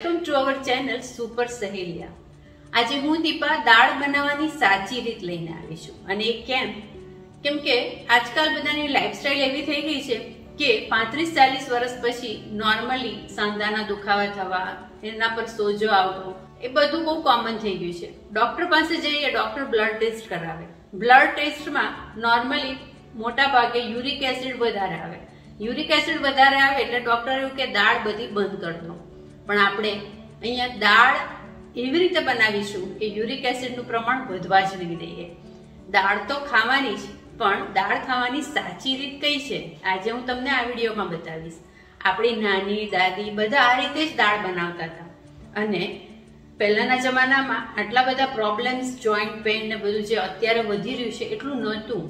Welcome to our channel super Saheliya આજે હું દીપા દાળ બનાવવાની સાચી રીત લઈને આવી છું. અને એ કેમ? કેમ કે આજકાલ બધાની લાઈફસ્ટાઈલ એવી થઈ ગઈ છે કે પાંત્રીસ ચાલીસ વર્ષ પછી નોર્મલી સાંધાના દુખાવા થવા, એના પર સોજો આવવો, એ બધું બહુ કોમન થઈ ગયું છે. ડોક્ટર પાસે જઈએ ડોક્ટર બ્લડ ટેસ્ટ કરાવે. બ્લડ ટેસ્ટમાં નોર્મલી મોટા ભાગે યુરિક એસિડ વધારે આવે. યુરિક એસિડ વધારે આવે એટલે ડોક્ટર એવું કે દાળ બધી બંધ કરી દો. પણ આપણે અહીંયા દાળ એવી રીતે બનાવીશું કે યુરિક એસિડનું પ્રમાણ વધવા જ નહીં દઈએ. દાળ તો ખાવાની જ, પણ દાળ ખાવાની સાચી રીત કઈ છે? આજે હું તમને આ વિડીયોમાં બતાવીશ. આપણી નાની, દાદી બધા આ રીતે જ દાળ બનાવતા હતા. અને પહેલાના જમાનામાં આટલા બધા પ્રોબ્લેમ્સ જોઈન્ટ પેઇન ને બધું જે અત્યારે વધી રહ્યું છે, એટલું નહોતું.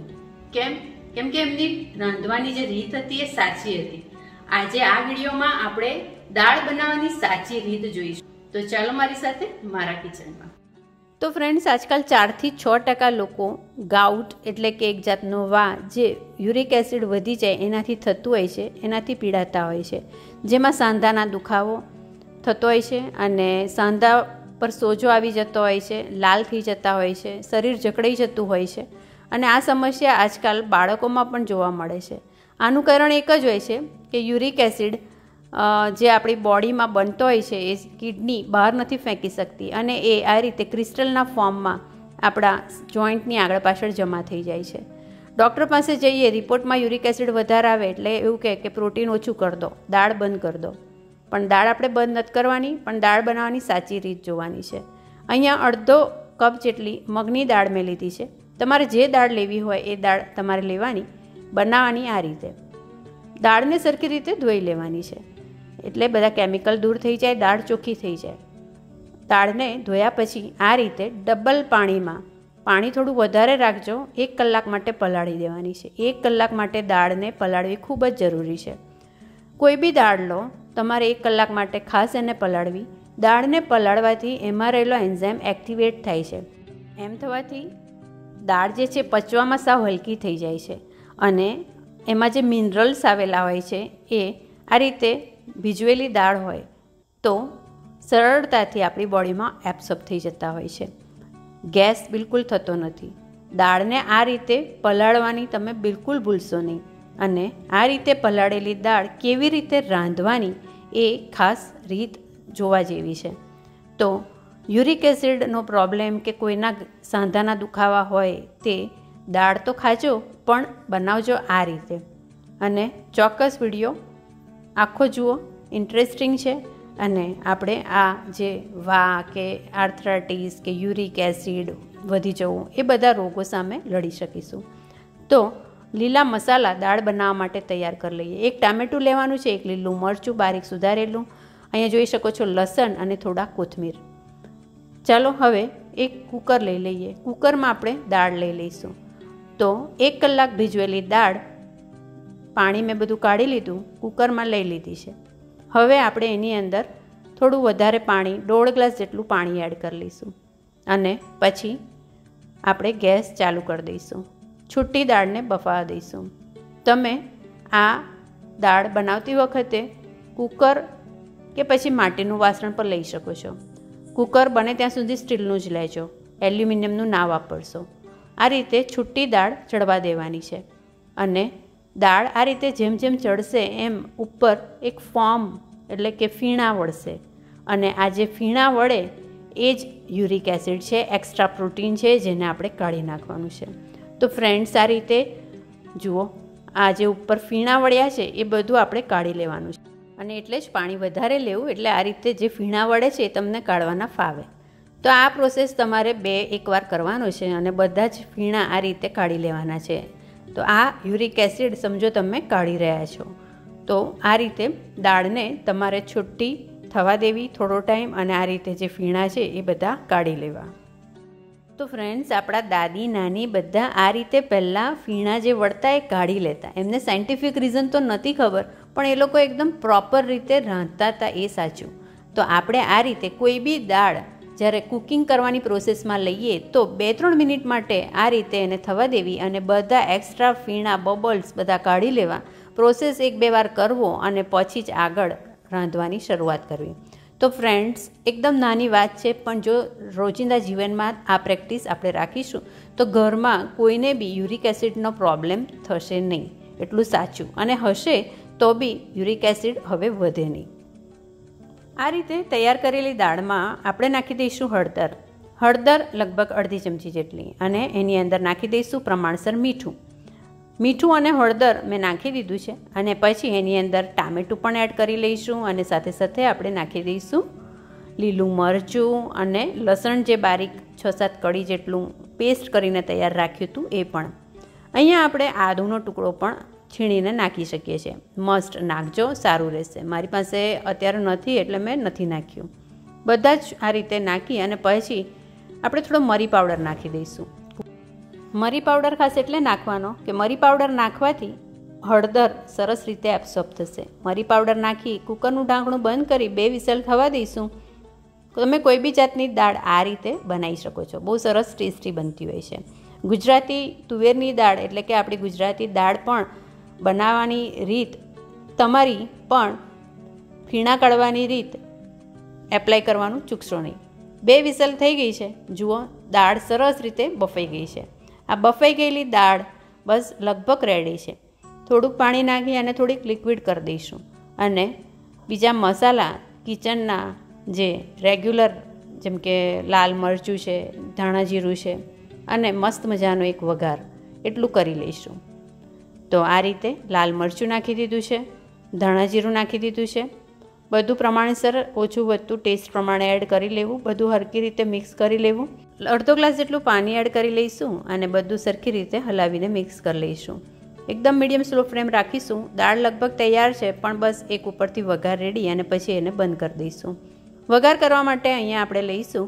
કેમ? કેમ કે એમની રાંધવાની જે રીત હતી એ સાચી હતી. આજે આ વિડીયોમાં આપણે દાળ બનાવવાની સાચી રીત જોઈશું. તો ચાલો મારી સાથે મારા કિચનમાં. તો ફ્રેન્ડ્સ આજકાલ ચારથી છ ટકા લોકો ગાઉટ એટલે કે એક જાતનો વા જે યુરિક એસિડ વધી જાય એનાથી થતું હોય છે, એનાથી પીડાતા હોય છે. જેમાં સાંધાના દુખાવો થતો હોય છે અને સાંધા પર સોજો આવી જતો હોય છે, લાલ થઈ જતા હોય છે, શરીર જકડાઈ જતું હોય છે અને આ સમસ્યા આજકાલ બાળકોમાં પણ જોવા મળે છે. આનું કારણ એક જ હોય છે કે યુરિક એસિડ જે આપણી બોડીમાં બનતો હોય છે, એ કિડની બહાર નથી ફેંકી શકતી અને એ આ રીતે ક્રિસ્ટલના ફોર્મમાં આપણા જોઈન્ટની આગળ પાછળ જમા થઈ જાય છે. ડૉક્ટર પાસે જઈએ, રિપોર્ટમાં યુરિક એસિડ વધારે આવે એટલે એવું કહે કે પ્રોટીન ઓછું કરી દો, દાળ બંધ કરી દો. પણ દાળ આપણે બંધ નથી કરવાની, પણ દાળ બનાવવાની સાચી રીત જોવાની છે. અહીંયા અડધો કપ જેટલી મગની દાળ મેં લીધી છે. તમારે જે દાળ લેવી હોય એ દાળ તમારે લેવાની, બનાવવાની આ રીતે. દાળને સરખી રીતે ધોઈ લેવાની છે. એટલે બધા કેમિકલ દૂર થઈ જાય, દાળ ચોખ્ખી થઈ જાય. દાળને ધોયા પછી આ રીતે ડબલ પાણીમાં, પાણી થોડું વધારે રાખજો, એક કલાક માટે પલાળી દેવાની છે. એક કલાક માટે દાળને પલાળવી ખૂબ જ જરૂરી છે. કોઈ બી દાળ લો, તમારે એક કલાક માટે ખાસ એને પલાળવી. દાળને પલાળવાથી એમાં રહેલો એન્ઝાઇમ એક્ટિવેટ થાય છે. એમ થવાથી દાળ જે છે, પચવામાં સાવ હલકી થઈ જાય છે. અને એમાં જે મિનરલ્સ આવેલા હોય છે, એ આ રીતે ભીજવેલી દાળ હોય તો સરળતાથી આપણી બોડીમાં એબ્સોર્બ થઈ જતા હોય છે. ગેસ બિલકુલ થતો નથી. દાળને આ રીતે પલાળવાની તમે બિલકુલ ભૂલશો નહીં. અને આ રીતે પલાળેલી દાળ કેવી રીતે રાંધવાની એ ખાસ રીત જોવા જેવી છે. તો યુરિક એસિડનો પ્રોબ્લેમ કે કોઈના સાંધાના દુખાવા હોય તે દાળ તો ખાજો, પણ બનાવજો આ રીતે. અને ચોક્કસ વીડિયો આખો જુઓ ઇન્ટરેસ્ટિંગ છે. અને આપણે આ જે વા કે આર્થરાઇટિસ કે યુરિક એસિડ વધી જવું, એ બધા રોગો સામે લડી શકીશું. તો લીલા મસાલા દાળ બનાવવા માટે તૈયાર કરી લઈએ. એક ટામેટું લેવાનું છે, એક લીલું મરચું, બારીક સુધારેલું. અહીંયા જોઈ શકો છો લસણ અને થોડા કોથમીર. ચાલો હવે એક કુકર લઈ લઈએ. કુકરમાં આપણે દાળ લઈ લઈશું. તો એક કલાક ભીજવેલી દાળ પાણી મેં બધું કાઢી લીધું, કુકરમાં લઈ લીધી છે. હવે આપણે એની અંદર થોડું વધારે પાણી, દોઢ ગ્લાસ જેટલું પાણી એડ કરી લઈશું. અને પછી આપણે ગેસ ચાલુ કરી દઈશું. છૂટી દાળને બફાવા દઈશું. તમે આ દાળ બનાવતી વખતે કુકર કે પછી માટીનું વાસણ પણ લઈ શકો છો. કુકર બને ત્યાં સુધી સ્ટીલનું જ લેજો. એલ્યુમિનિયમનું ના વાપરશો. આ રીતે છૂટી દાળ ચડવા દેવાની છે. અને દાળ આ રીતે જેમ જેમ ચડશે, એમ ઉપર એક ફોર્મ એટલે કે ફીણા વળશે. અને આ જે ફીણા વળે, એ જ યુરિક એસિડ છે, એક્સ્ટ્રા પ્રોટીન છે, જેને આપણે કાઢી નાખવાનું છે. તો ફ્રેન્ડ્સ, આ રીતે જુઓ, આ જે ઉપર ફીણા વળ્યા છે, એ બધું આપણે કાઢી લેવાનું છે. અને એટલે જ પાણી વધારે લેવું, એટલે આ રીતે જે ફીણા વળે છે, એ તમને કાઢવાના ફાવે. તો આ પ્રોસેસ તમારે બે એકવાર કરવાનો છે અને બધા જ ફીણા આ રીતે કાઢી લેવાના છે. તો આ યુરિક એસિડ સમજો તમે કાઢી રહ્યા છો. તો આ રીતે દાળને તમારે છુટ્ટી થવા દેવી થોડો ટાઈમ અને આ રીતે જે ફીણા છે એ બધા કાઢી લેવા. તો ફ્રેન્ડ્સ આપણા દાદી, નાની બધા આ રીતે પહેલાં ફીણા જે વળતા એ કાઢી લેતા. એમને સાયન્ટિફિક રીઝન તો નથી ખબર, પણ એ લોકો એકદમ પ્રોપર રીતે રાંધતા હતા એ સાચું. તો આપણે આ રીતે કોઈ બી દાળ જ્યારે કુકિંગ કરવાની પ્રોસેસમાં લઈએ તો બે ત્રણ મિનિટ માટે આ રીતે એને થવા દેવી અને બધા એક્સ્ટ્રા ફીણા, બબલ્સ બધા કાઢી લેવા. પ્રોસેસ એક બે વાર કરવો અને પછી જ આગળ રાંધવાની શરૂઆત કરવી. તો ફ્રેન્ડ્સ, એકદમ નાની વાત છે, પણ જો રોજિંદા જીવનમાં આ પ્રેક્ટિસ આપણે રાખીશું, તો ઘરમાં કોઈને બી યુરિક એસિડનો પ્રોબ્લેમ થશે નહીં. એટલું સાચું. અને હશે તો બી યુરિક એસિડ હવે વધે નહીં. આ રીતે તૈયાર કરેલી દાળમાં આપણે નાખી દઈશું હળદર. હળદર લગભગ અડધી ચમચી જેટલી અને એની અંદર નાખી દઈશું પ્રમાણસર મીઠું. મીઠું અને હળદર મેં નાખી દીધું છે અને પછી એની અંદર ટામેટું પણ એડ કરી લઈશું અને સાથે સાથે આપણે નાખી દઈશું લીલું મરચું અને લસણ જે બારીક છ સાત કળી જેટલું પેસ્ટ કરીને તૈયાર રાખ્યું હતું એ પણ. અહીંયા આપણે આદુનો ટુકડો પણ છીણીને નાખી શકીએ છીએ. મસ્ટ નાખજો, સારું રહેશે. મારી પાસે અત્યારે નથી એટલે મેં નથી નાખ્યું. બધા જ આ રીતે નાખી અને પછી આપણે થોડો મરી પાવડર નાખી દઈશું. મરી પાવડર ખાસ એટલે નાખવાનો કે મરી પાવડર નાખવાથી હળદર સરસ રીતે એબ્સોર્બ થશે. મરી પાવડર નાખી, કુકરનું ઢાંકણું બંધ કરી બે વિસલ થવા દઈશું. તમે કોઈ બી જાતની દાળ આ રીતે બનાવી શકો છો. બહુ સરસ ટેસ્ટી બનતી હોય છે. ગુજરાતી તુવેરની દાળ એટલે કે આપણી ગુજરાતી દાળ પણ બનાવવાની રીત તમારી પણ ફીણા કાઢવાની રીત એપ્લાય કરવાનું ચૂકશો નહીં. બે વિસલ થઈ ગઈ છે. જુઓ, દાળ સરસ રીતે બફાઈ ગઈ છે. આ બફાઈ ગયેલી દાળ બસ લગભગ રેડી છે. થોડુંક પાણી નાખી અને થોડીક લિક્વિડ કરી દઈશું. અને બીજા મસાલા, કિચનના જે રેગ્યુલર જેમ કે લાલ મરચું છે, ધાણા જીરું છે અને મસ્ત મજાનો એક વઘાર, એટલું કરી લઈશું. તો આ રીતે લાલ મરચું નાખી દીધું છે ધાણા જીરું નાખી દીધું છે. બધું પ્રમાણસર ઓછું વધતું ટેસ્ટ પ્રમાણે એડ કરી લેવું, બધું હરકી રીતે મિક્સ કરી લેવું. અડધો ગ્લાસ જેટલું પાણી એડ કરી લઈશું અને બધું સરખી રીતે હલાવીને મિક્સ કરી લઈશું. એકદમ મીડિયમ સ્લો ફ્લેમ રાખીશું. દાળ લગભગ તૈયાર છે, પણ બસ એક ઉપરથી વઘાર રેડી અને પછી એને બંધ કરી દઈશું. વઘાર કરવા માટે અહીંયા આપણે લઈશું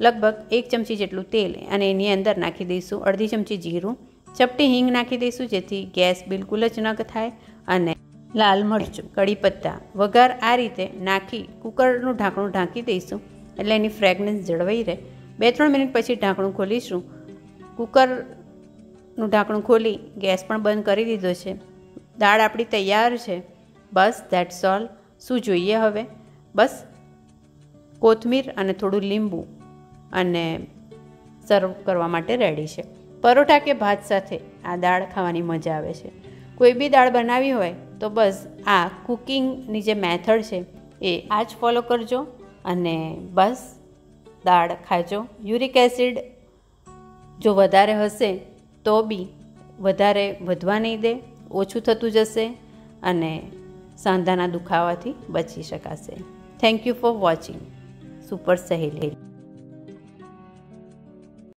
લગભગ એક ચમચી જેટલું તેલ અને એની અંદર નાખી દઈશું અડધી ચમચી જીરું ચપટી હિંગ નાખી દઈશું જેથી ગેસ બિલકુલ જ ન થાય અને લાલ મરચું કડી પત્તા વઘાર આ રીતે નાખી કુકરનું ઢાંકણું ઢાંકી દઈશું. એટલે એની ફ્રેગનન્સ જળવાઈ રહે. બે ત્રણ મિનિટ પછી ઢાંકણું ખોલીશું. કુકરનું ઢાંકણું ખોલી ગેસ પણ બંધ કરી દીધો છે. દાળ આપણી તૈયાર છે. બસ ધેટ્સ ઓલ શું જોઈએ હવે? બસ, કોથમીર અને થોડું લીંબુ અને સર્વ કરવા માટે રેડી છે. પરોઠા કે ભાત સાથે આ દાળ ખાવાની મજા આવે છે. કોઈ બી દાળ બનાવી હોય તો બસ આ કુકિંગની જે મેથડ છે એ આ જ ફોલો કરજો અને બસ દાળ ખાજો. યુરિક એસિડ જો વધારે હશે તો બી વધારે વધવા નહીં દે, ઓછું થતું જશે અને સાંધાના દુખાવાથી બચી શકાશે. Thank you for watching super Saheli